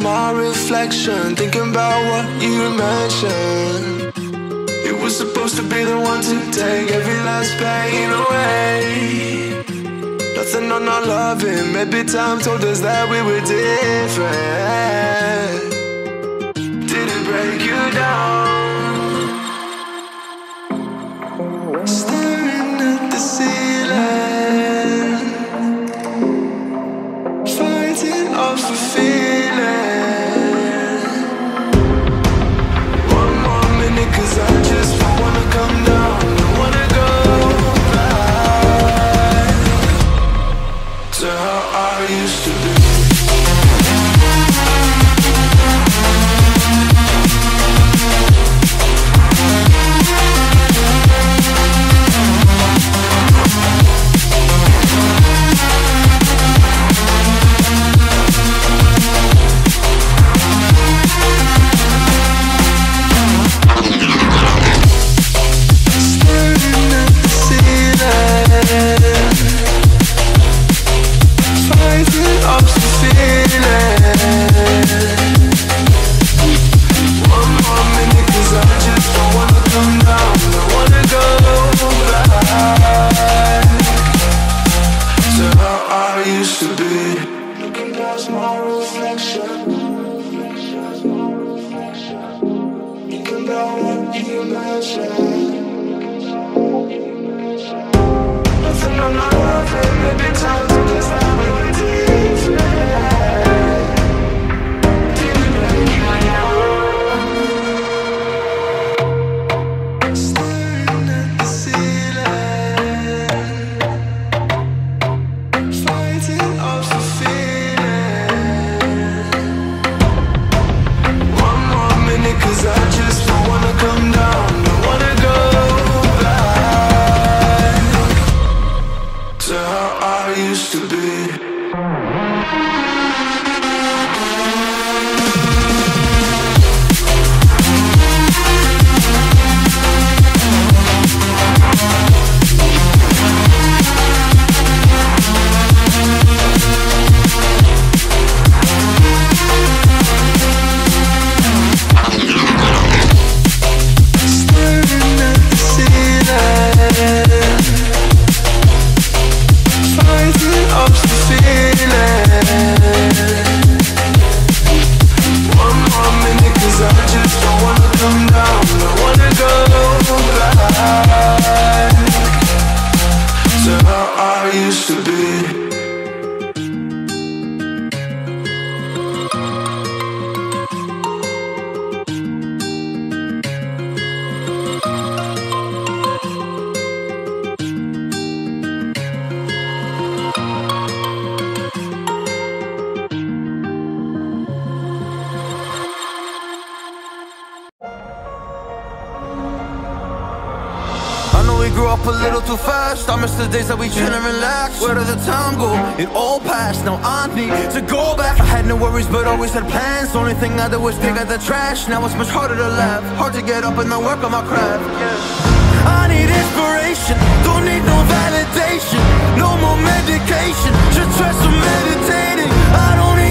my reflection, thinking about what you mentioned. You were supposed to be the one to take every last pain away. Nothing on our loving, maybe time told us that we were different. Did it break you down? Used to be. Nothing on my and maybe time we grew up a little too fast. I miss the days that we chill and relax. Where did the time go? It all passed. Now I need to go back. I had no worries, but always had plans. Only thing I did was pick out the trash. Now it's much harder to laugh. Hard to get up and then work on my craft. I need inspiration. Don't need no validation. No more medication. Just try some meditating. I don't need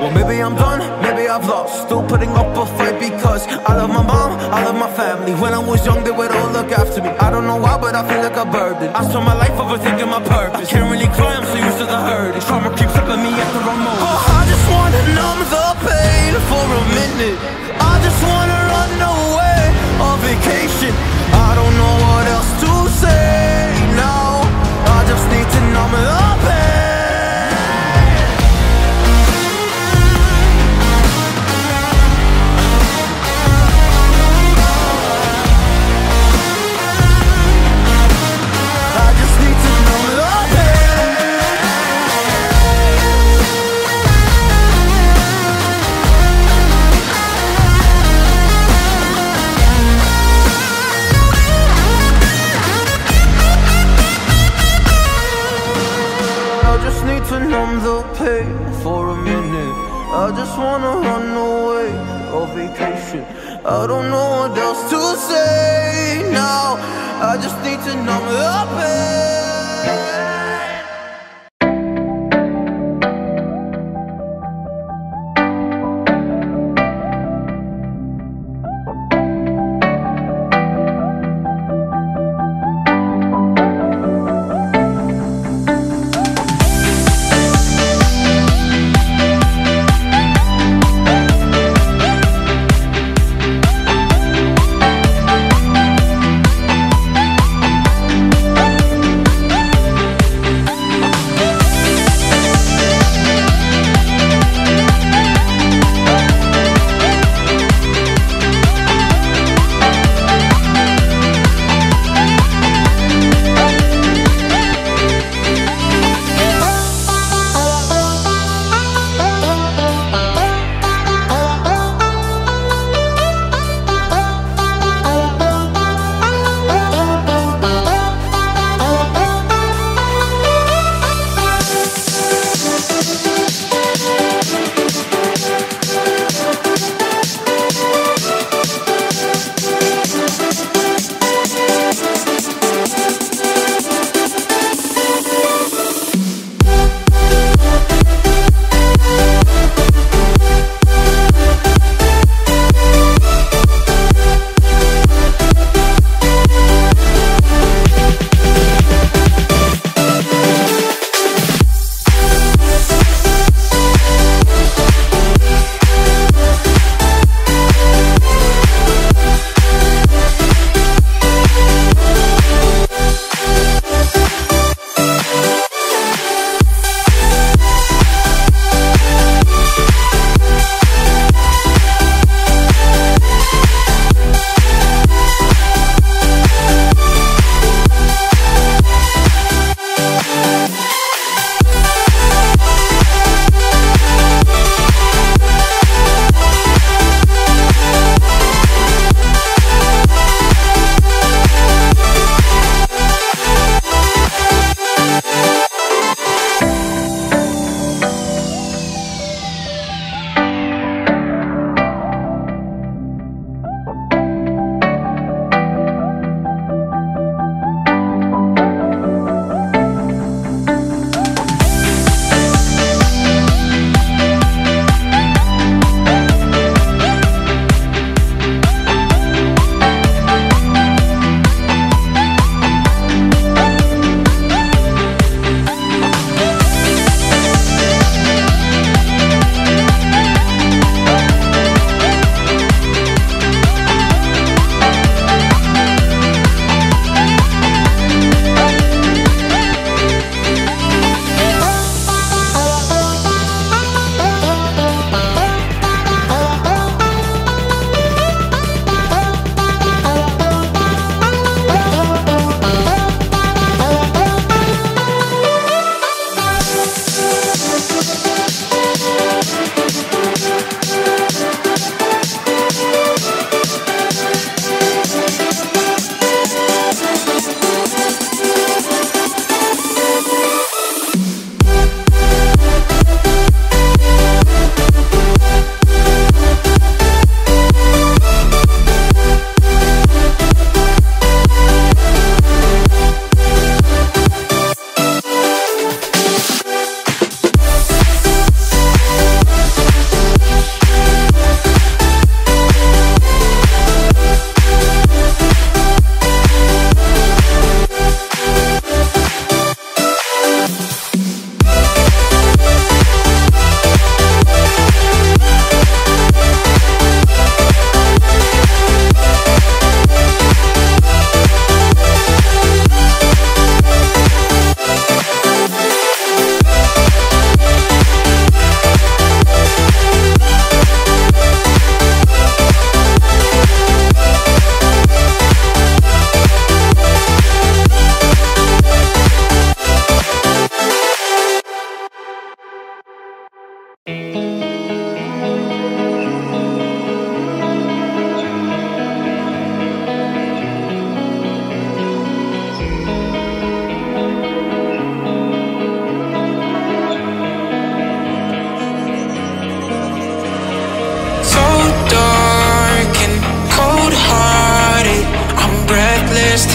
Well, maybe I'm done, maybe I've lost. Still putting up a fight because I love my mom, I love my family. When I was young, they would all look after me. I don't know why, but I feel like a burden. I spend my life overthinking my purpose. Can't really cry, I'm so used to the hurt. Trauma keeps up at me at the wrong moment. Oh, I just wanna numb the pain for a minute. I just wanna run away of vacation. I don't know what else to say just wanna run away on vacation. I don't know what else to say now. I just need to numb the pain.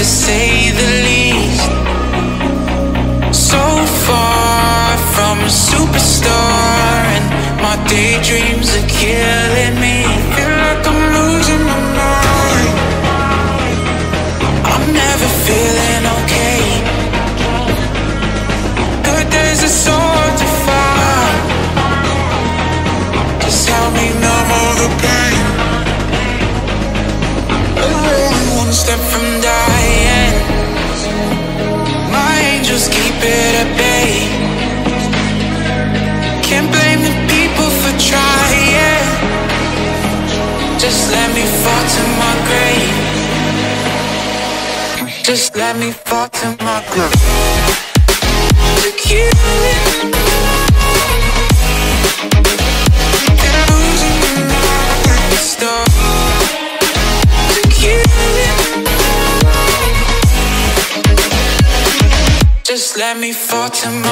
to say the let me fall to my grave Secure Just let me fall to my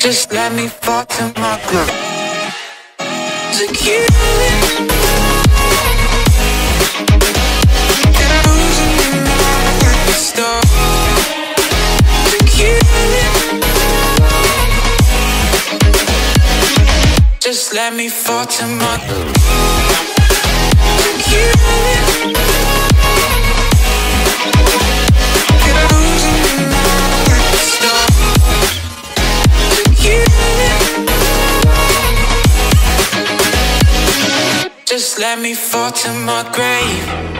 Just let me fall to my grave Secure Just let me fall to my Just let me fall to my grave